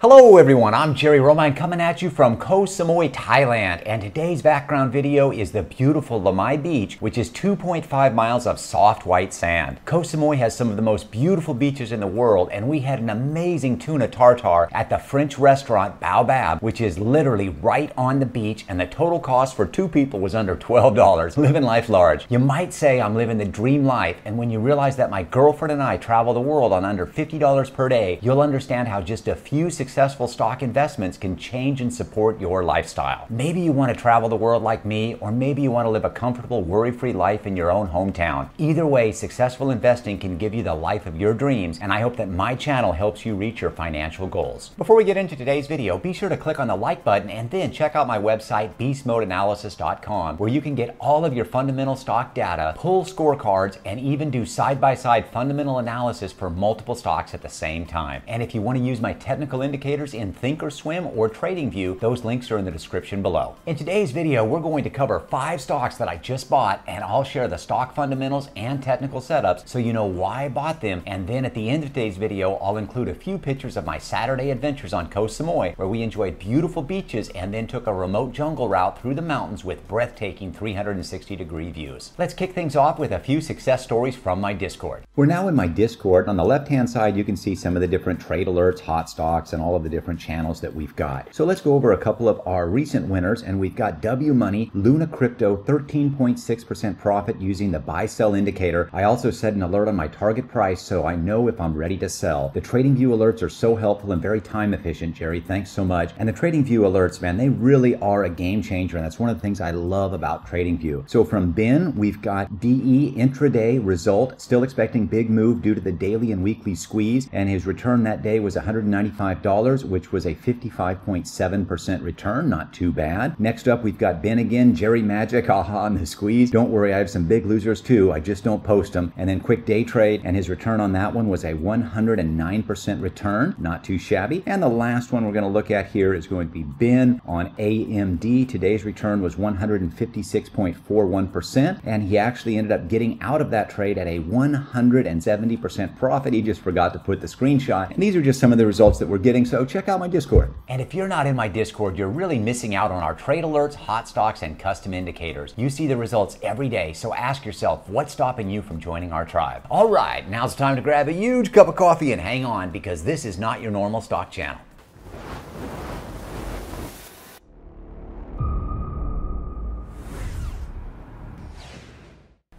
Hello everyone, I'm Jerry Romine coming at you from Koh Samui, Thailand, and today's background video is the beautiful Lamai Beach, which is 2.5 miles of soft white sand. Koh Samui has some of the most beautiful beaches in the world, and we had an amazing tuna tartare at the French restaurant Baobab, which is literally right on the beach, and the total cost for two people was under $12. Living life large. You might say I'm living the dream life, and when you realize that my girlfriend and I travel the world on under $50 per day, you'll understand how just a few successful stock investments can change and support your lifestyle. Maybe you want to travel the world like me, or maybe you want to live a comfortable, worry free life in your own hometown. Either way, successful investing can give you the life of your dreams, and I hope that my channel helps you reach your financial goals. Before we get into today's video, be sure to click on the like button and then check out my website, beastmodeanalysis.com, where you can get all of your fundamental stock data, pull scorecards, and even do side by side fundamental analysis for multiple stocks at the same time. And if you want to use my technical indicators, indicators in Thinkorswim or TradingView, those links are in the description below. In today's video, we're going to cover five stocks that I just bought and I'll share the stock fundamentals and technical setups so you know why I bought them. And then at the end of today's video, I'll include a few pictures of my Saturday adventures on Koh Samui where we enjoyed beautiful beaches and then took a remote jungle route through the mountains with breathtaking 360 degree views. Let's kick things off with a few success stories from my Discord. We're now in my Discord. On the left hand side, you can see some of the different trade alerts, hot stocks, and all of the different channels that we've got. So let's go over a couple of our recent winners and we've got W Money, Luna Crypto, 13.6% profit using the buy sell indicator. I also set an alert on my target price so I know if I'm ready to sell. The Trading View alerts are so helpful and very time efficient, Jerry. Thanks so much. And the Trading View alerts, man, they really are a game changer and that's one of the things I love about Trading View. So from Ben, we've got DE intraday result, still expecting big move due to the daily and weekly squeeze and his return that day was $195, which was a 55.7% return. Not too bad. Next up, we've got Ben again, Jerry Magic, aha, on the squeeze. Don't worry, I have some big losers too. I just don't post them. And then quick day trade, and his return on that one was a 109% return. Not too shabby. And the last one we're going to look at here is going to be Ben on AMD. Today's return was 156.41%, and he actually ended up getting out of that trade at a 170% profit. He just forgot to put the screenshot. And these are just some of the results that we're getting. So check out my Discord. And if you're not in my Discord, you're really missing out on our trade alerts, hot stocks, and custom indicators. You see the results every day, so ask yourself what's stopping you from joining our tribe? All right, now's the time to grab a huge cup of coffee and hang on because this is not your normal stock channel.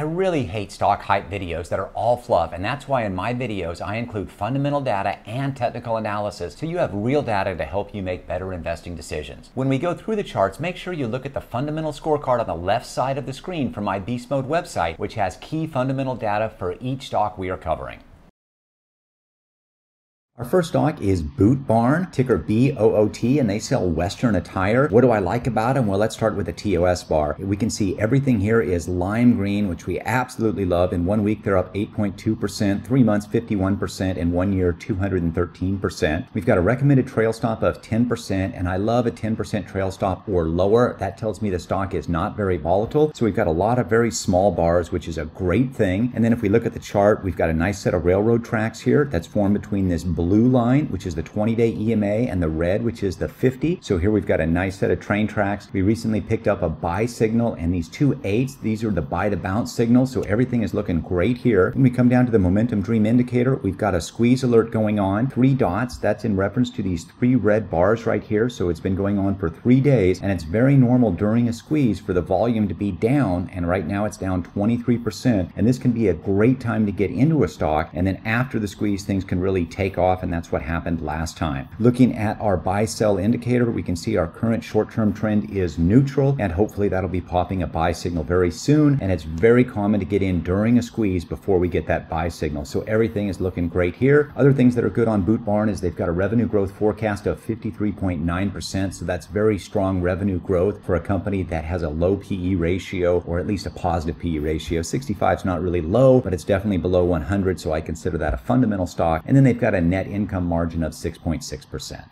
I really hate stock hype videos that are all fluff, and that's why in my videos I include fundamental data and technical analysis so you have real data to help you make better investing decisions. When we go through the charts, make sure you look at the fundamental scorecard on the left side of the screen from my Beast Mode website, which has key fundamental data for each stock we are covering. Our first stock is Boot Barn, ticker BOOT, and they sell Western attire. What do I like about them? Well, let's start with the TOS bar. We can see everything here is lime green, which we absolutely love. In one week, they're up 8.2%, three months, 51%, and one year, 213%. We've got a recommended trail stop of 10%, and I love a 10% trail stop or lower. That tells me the stock is not very volatile. So we've got a lot of very small bars, which is a great thing. And then if we look at the chart, we've got a nice set of railroad tracks here that's formed between this blue blue line, which is the 20-day EMA, and the red, which is the 50. So here we've got a nice set of train tracks. We recently picked up a buy signal, and these two eights, these are the buy the bounce signals. So everything is looking great here. When we come down to the momentum dream indicator, we've got a squeeze alert going on, three dots. That's in reference to these three red bars right here. So it's been going on for three days, and it's very normal during a squeeze for the volume to be down. And right now it's down 23%. And this can be a great time to get into a stock. And then after the squeeze, things can really take off off, and that's what happened last time. Looking at our buy sell indicator, we can see our current short term trend is neutral, and hopefully that'll be popping a buy signal very soon. And it's very common to get in during a squeeze before we get that buy signal. So everything is looking great here. Other things that are good on Boot Barn is they've got a revenue growth forecast of 53.9%. So that's very strong revenue growth for a company that has a low PE ratio or at least a positive PE ratio. 65 is not really low, but it's definitely below 100. So I consider that a fundamental stock. And then they've got a net income margin of 6.6%.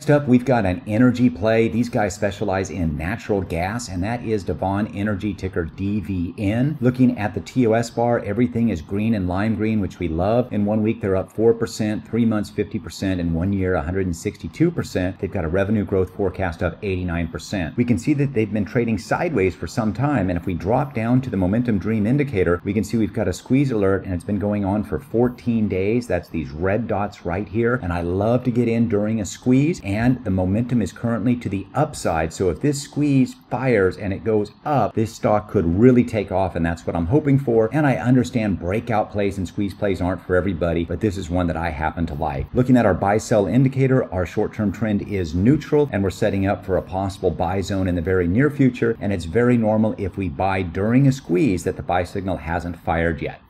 Next up, we've got an energy play. These guys specialize in natural gas, and that is Devon Energy, ticker DVN. Looking at the TOS bar, everything is green and lime green, which we love. In one week, they're up 4%, three months, 50%, and one year, 162%. They've got a revenue growth forecast of 89%. We can see that they've been trading sideways for some time, and if we drop down to the Momentum Dream Indicator, we can see we've got a squeeze alert, and it's been going on for 14 days. That's these red dots right here, and I love to get in during a squeeze and the momentum is currently to the upside. So if this squeeze fires and it goes up, this stock could really take off, and that's what I'm hoping for. And I understand breakout plays and squeeze plays aren't for everybody, but this is one that I happen to like. Looking at our buy sell indicator, our short term trend is neutral, and we're setting up for a possible buy zone in the very near future. And it's very normal if we buy during a squeeze that the buy signal hasn't fired yet.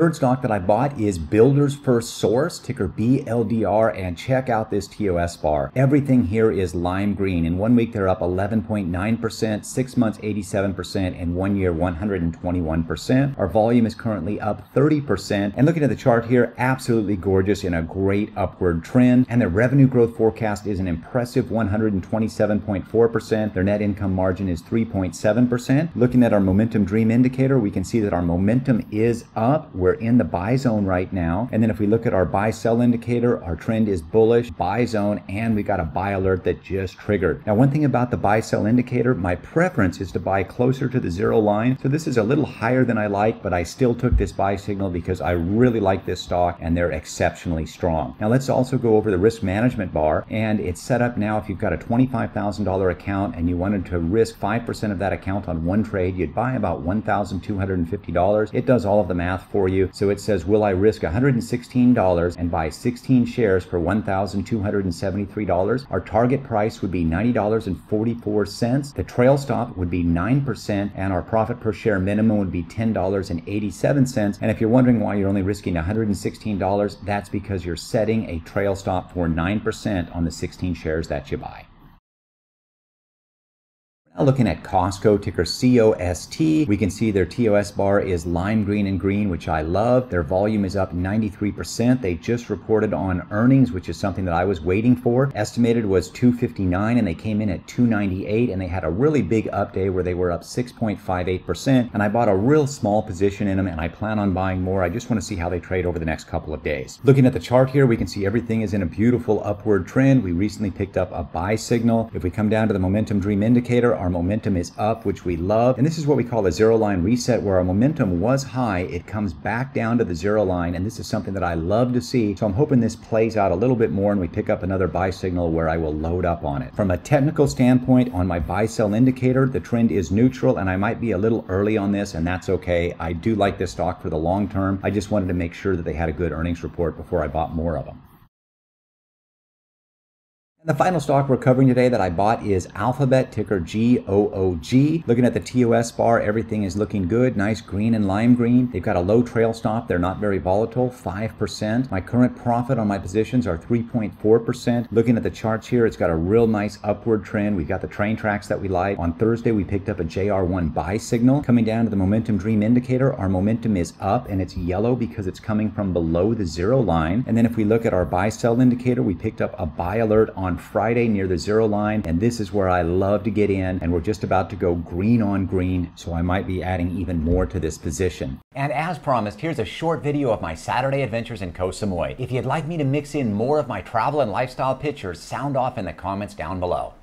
Third stock that I bought is Builders First Source, ticker BLDR, and check out this TOS bar. Everything here is lime green. In one week, they're up 11.9%, six months, 87%, and one year, 121%. Our volume is currently up 30%. And looking at the chart here, absolutely gorgeous in a great upward trend. And their revenue growth forecast is an impressive 127.4%. Their net income margin is 3.7%. Looking at our momentum dream indicator, we can see that our momentum is up. We're in the buy zone right now. And then if we look at our buy sell indicator, our trend is bullish, buy zone, and we got a buy alert that just triggered. Now, one thing about the buy sell indicator, my preference is to buy closer to the zero line. So this is a little higher than I like, but I still took this buy signal because I really like this stock and they're exceptionally strong. Now let's also go over the risk management bar and it's set up now if you've got a $25,000 account and you wanted to risk 5% of that account on one trade, you'd buy about $1,250. It does all of the math for you. So it says, will I risk $116 and buy 16 shares for $1,273? Our target price would be $90.44. The trail stop would be 9% and our profit per share minimum would be $10.87. And if you're wondering why you're only risking $116, that's because you're setting a trail stop for 9% on the 16 shares that you buy. Now looking at Costco, ticker COST, we can see their TOS bar is lime green and green, which I love. Their volume is up 93%. They just reported on earnings, which is something that I was waiting for. Estimated was 259 and they came in at 298 and they had a really big up day where they were up 6.58%. And I bought a real small position in them and I plan on buying more. I just want to see how they trade over the next couple of days. Looking at the chart here, we can see everything is in a beautiful upward trend. We recently picked up a buy signal. If we come down to the momentum dream indicator, our momentum is up, which we love. And this is what we call a zero line reset, where our momentum was high. It comes back down to the zero line. And this is something that I love to see. So I'm hoping this plays out a little bit more and we pick up another buy signal where I will load up on it. From a technical standpoint, on my buy sell indicator, the trend is neutral and I might be a little early on this and that's okay. I do like this stock for the long term. I just wanted to make sure that they had a good earnings report before I bought more of them. And the final stock we're covering today that I bought is Alphabet, ticker GOOG. Looking at the TOS bar, everything is looking good. Nice green and lime green. They've got a low trail stop. They're not very volatile, 5%. My current profit on my positions are 3.4%. Looking at the charts here, it's got a real nice upward trend. We've got the train tracks that we like. On Thursday, we picked up a JR1 buy signal. Coming down to the momentum dream indicator, our momentum is up and it's yellow because it's coming from below the zero line. And then if we look at our buy sell indicator, we picked up a buy alert on on Friday near the zero line, and this is where I love to get in, and we're just about to go green on green, so I might be adding even more to this position. And as promised, here's a short video of my Saturday adventures in Koh Samui. If you'd like me to mix in more of my travel and lifestyle pictures, sound off in the comments down below.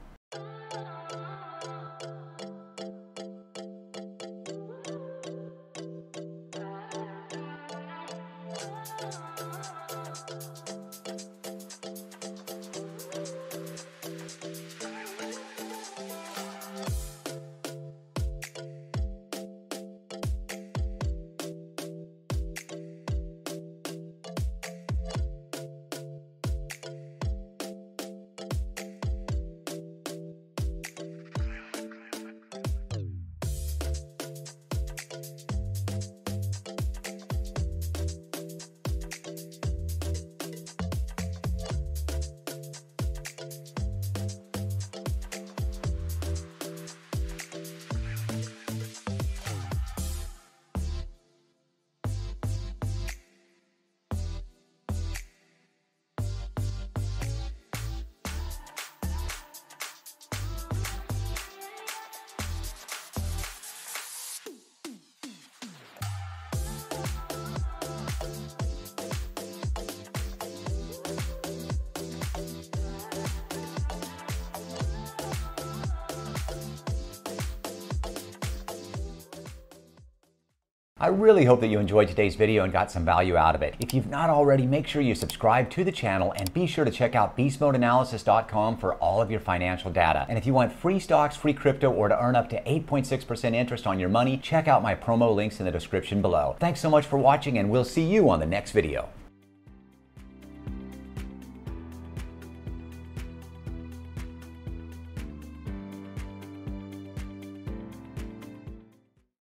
I really hope that you enjoyed today's video and got some value out of it. If you've not already, make sure you subscribe to the channel and be sure to check out beastmodeanalysis.com for all of your financial data. And if you want free stocks, free crypto, or to earn up to 8.6% interest on your money, check out my promo links in the description below. Thanks so much for watching and we'll see you on the next video.